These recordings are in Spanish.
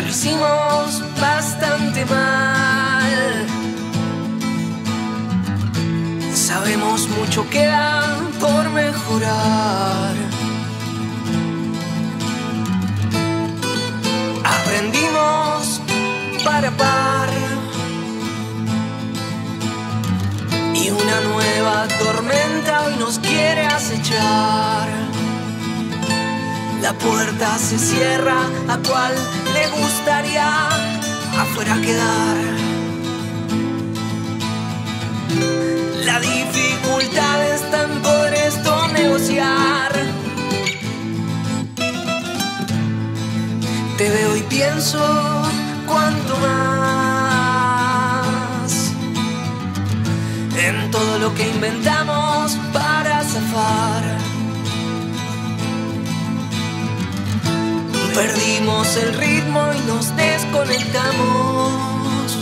lo hicimos bastante mal. Sabemos mucho queda por mejorar. Se cierra, a cual le gustaría afuera quedar. La dificultad está en poder esto negociar. Te veo y pienso cuánto más en todo lo que inventamos para zafar. Perdimos el ritmo y nos desconectamos.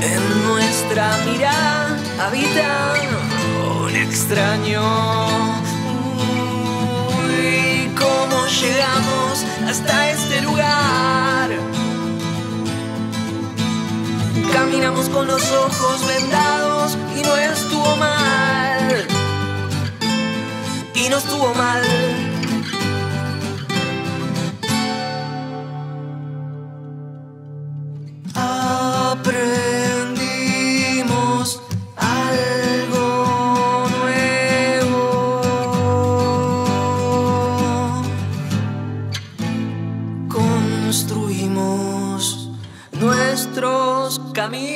En nuestra mirada habita un extraño. Uy, ¿cómo llegamos hasta este lugar? Caminamos con los ojos vendados y no estuvo mal. Y no estuvo mal. Construimos nuestros caminos.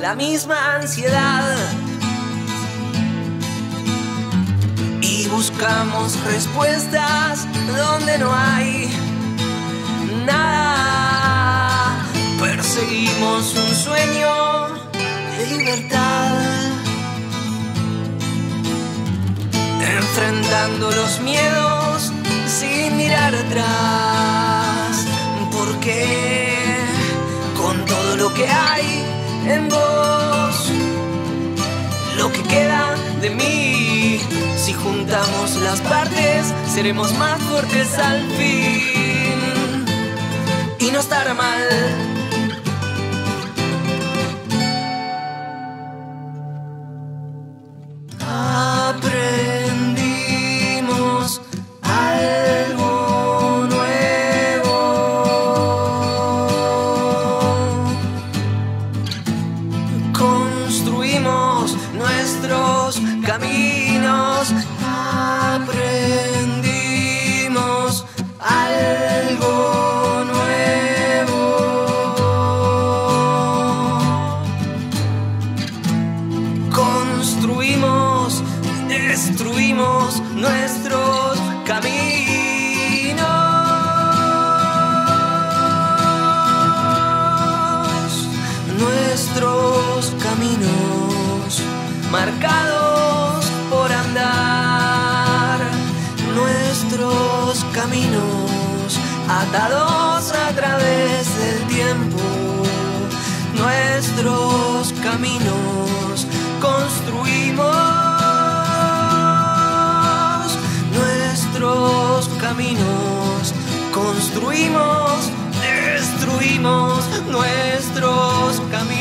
La misma ansiedad y buscamos respuestas donde no hay nada. Perseguimos un sueño de libertad, enfrentando los miedos sin mirar atrás. Juntamos las partes, seremos más fuertes al fin. Y no estará mal. Aprendimos algo nuevo. Construimos, destruimos caminos atados a través del tiempo. Nuestros caminos construimos. Nuestros caminos construimos. Destruimos nuestros caminos.